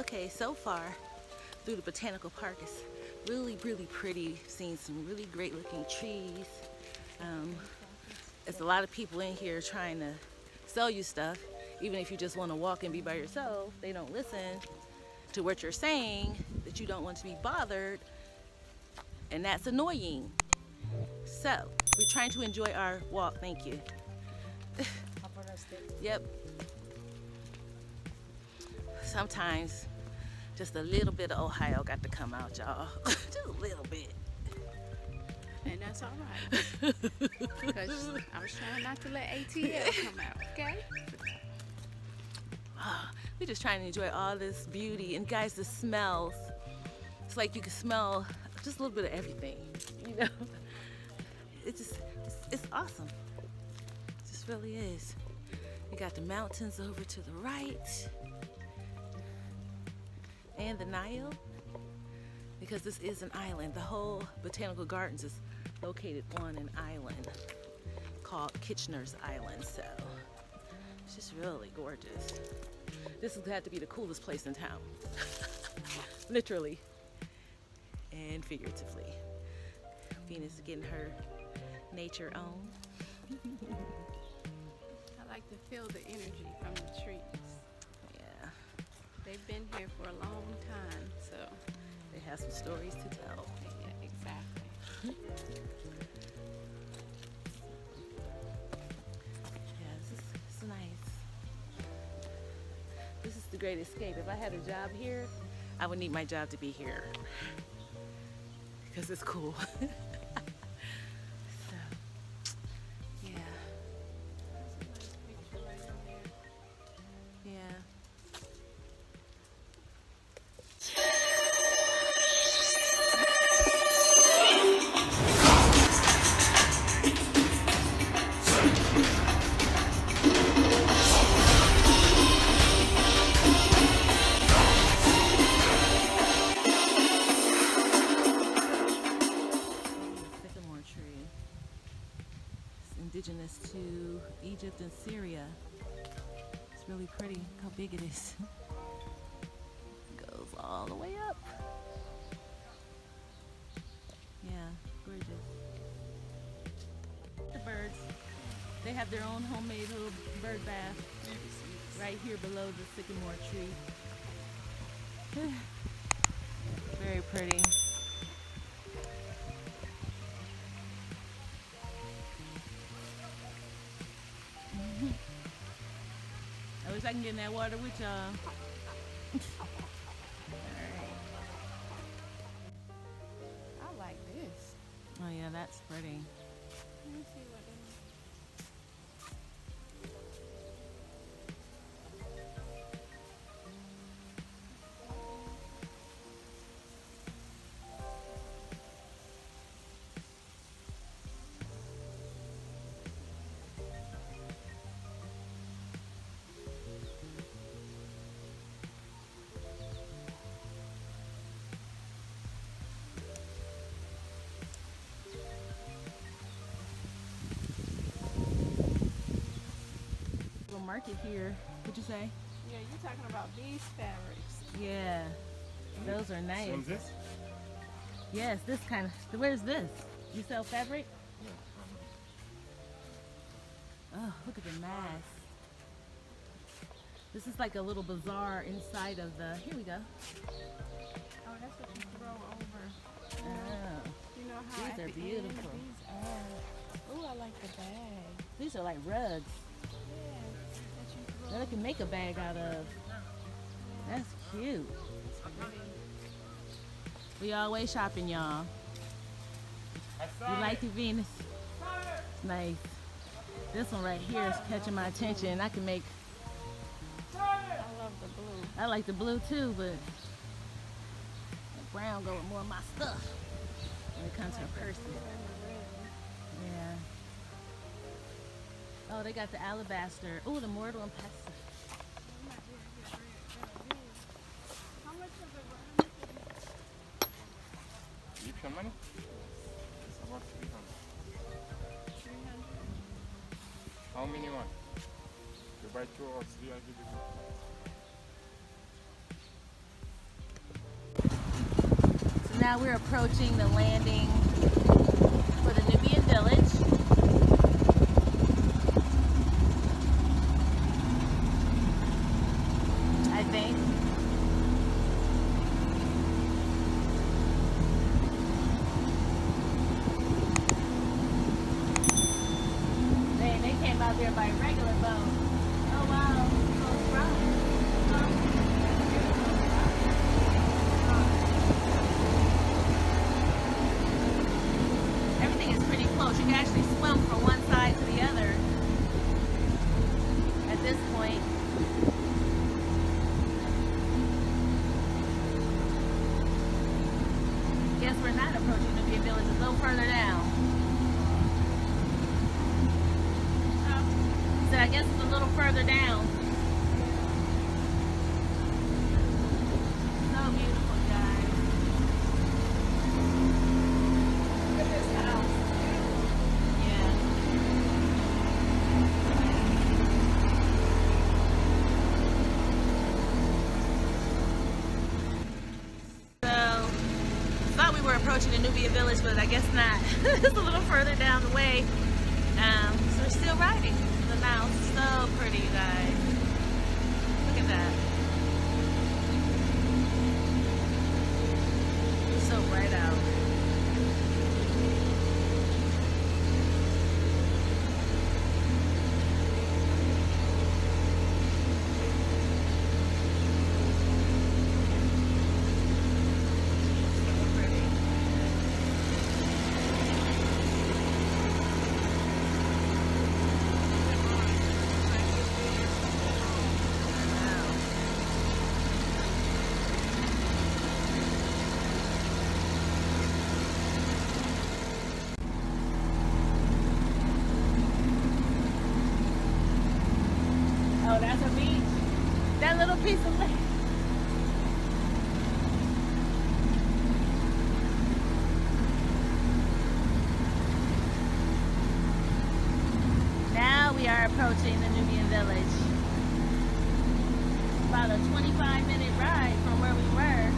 Okay, so far through the botanical park is really, really pretty. Seen some really great looking trees. Um, there's a lot of people in here trying to sell you stuff. Even if you just want to walk and be by yourself, they don't listen to what you're saying, that you don't want to be bothered, and that's annoying. So, we're trying to enjoy our walk. Thank you. yep. Sometimes just a little bit of Ohio got to come out, y'all. just a little bit. And that's all right. Because I was trying not to let ATL come out, okay? Ah, We're just trying to enjoy all this beauty. And guys, the smells. It's like you can smell just a little bit of everything, you know? It just, it's, it's awesome. It just really is. You got the mountains over to the right and the Nile because this is an island. The whole Botanical Gardens is located on an island called Kitchener's Island. So it's just really gorgeous. This has had to be the coolest place in town. Literally and figuratively. Venus is getting her nature on. I like to feel the energy from the trees. They've been here for a long time, so they have some stories to tell. yeah, exactly. Yeah, this is, this is nice. This is the great escape. If I had a job here, I would need my job to be here. Because it's cool. indigenous to Egypt and Syria. It's really pretty. How big it is. It goes all the way up. Yeah, gorgeous. The birds. They have their own homemade little bird bath right here below the sycamore tree. Very pretty. I can get in that water with y'all. Alright. I like this. Oh yeah, that's pretty. Let me see what market here. What'd you say? Yeah, you're talking about these fabrics. Yeah. Those are nice. From this? Yes, this kind of. Where's this? You sell fabric? Oh, look at the mass. This is like a little bazaar inside of the. Here we go. Oh, that's what you throw over. Oh, You know how these are the end beautiful. These are. Ooh, I like the bag. these are like rugs Yeah, that you throw. that I can make a bag out of. That's cute. We always shopping, y'all. You like it, Venus? It's nice. This one right here is catching my attention. I can make. I love the blue. I like the blue too, but the brown go with more of my stuff when it comes to a person. Oh, they got the alabaster. Oh, the mortar. and pestle. Money? It's about 300. 300. How many one? You buy two or three, I give you. So now we're approaching the landing by regular boat. Oh wow. Everything is pretty close. You can actually swim from one side to the other at this point. Guess we're not approaching Nubia Village. A little further down. So I guess it's a little further down. So beautiful, guys. Look at this house. Yeah. So, thought we were approaching the Nubia village, but I guess not. it's a little further down the way. Um, so we're still riding So pretty, guys. Look at that. So bright out. So pretty. Wow. Oh, that's a beach. That little piece of land. Now we are approaching the Nubian village. About a 25 minute ride from where we were.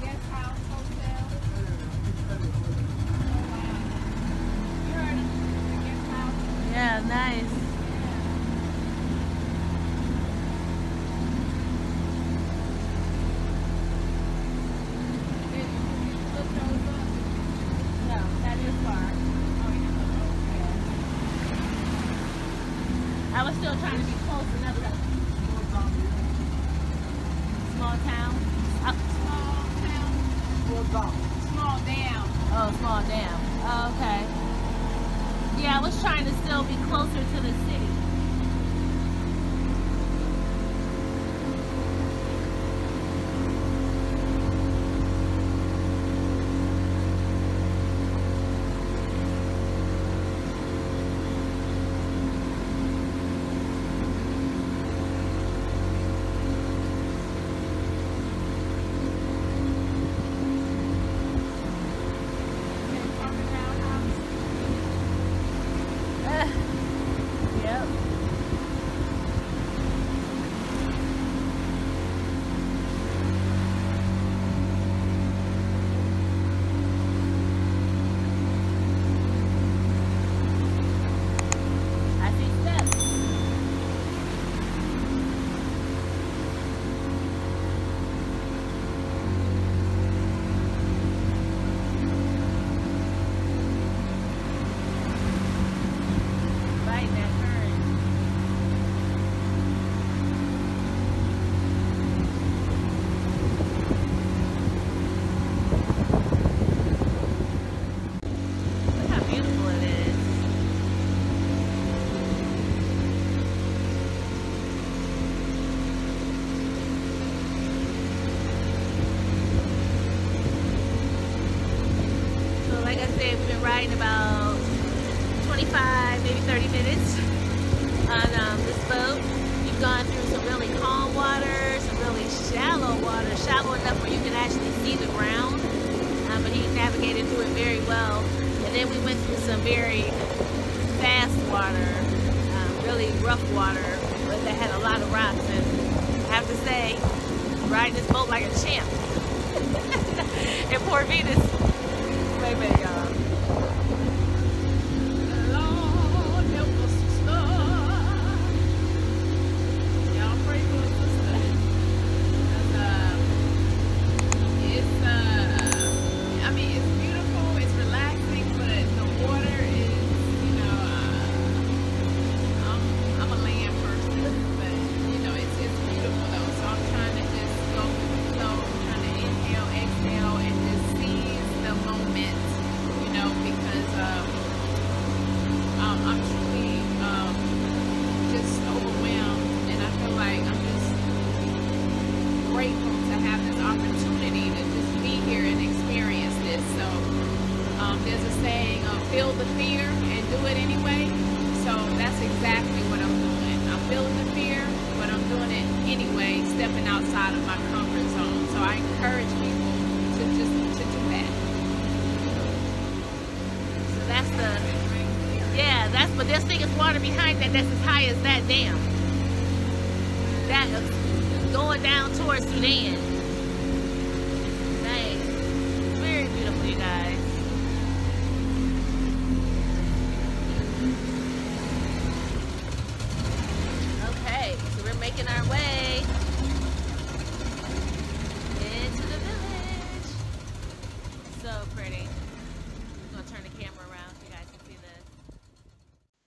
Guest house, hotel. Oh, wow. You heard it. The guest house. Yeah, nice. Did you look those up? No, that is far. Oh, you know, okay. I was still trying to be close enough small town. Uh, Small town, small dam. oh, small dam. Okay. Yeah, I was trying to still be closer to the city. And crocodile house. Ugh. see the ground, um, but he navigated through it very well. And then we went through some very fast water, um, really rough water, but that had a lot of rocks. And I have to say, riding this boat like a champ. in Port Venus. Wait a minute, y'all. But there's thickest water behind that that's as high as that dam. That, going down towards Sudan. Nice. Very beautiful, you guys. Okay, so we're making our way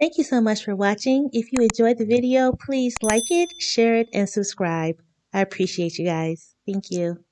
Thank you so much for watching. If you enjoyed the video, please like it, share it, and subscribe. I appreciate you guys. Thank you.